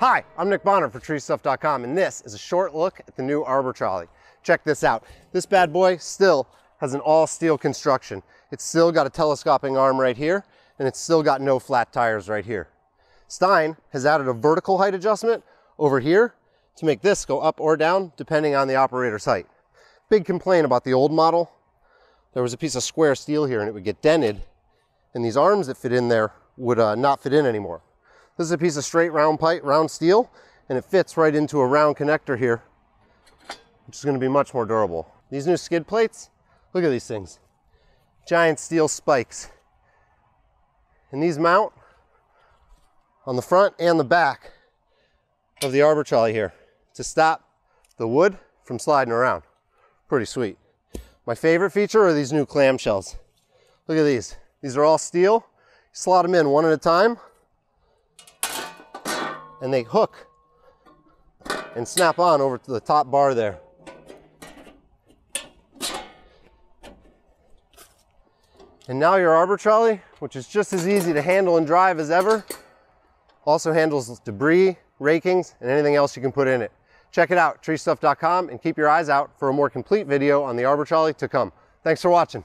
Hi, I'm Nick Bonner for treestuff.com and this is a short look at the new Arbor Trolley. Check this out. This bad boy still has an all steel construction. It's still got a telescoping arm right here and it's still got no flat tires right here. Stein has added a vertical height adjustment over here to make this go up or down depending on the operator's height. Big complaint about the old model. There was a piece of square steel here and it would get dented and these arms that fit in there would uh, not fit in anymore. This is a piece of straight round pipe, round steel, and it fits right into a round connector here, which is gonna be much more durable. These new skid plates, look at these things. Giant steel spikes. And these mount on the front and the back of the arbor trolley here to stop the wood from sliding around. Pretty sweet. My favorite feature are these new clamshells. Look at these. These are all steel. Slot them in one at a time and they hook and snap on over to the top bar there. And now your arbor trolley, which is just as easy to handle and drive as ever, also handles debris, rakings, and anything else you can put in it. Check it out, treestuff.com, and keep your eyes out for a more complete video on the arbor trolley to come. Thanks for watching.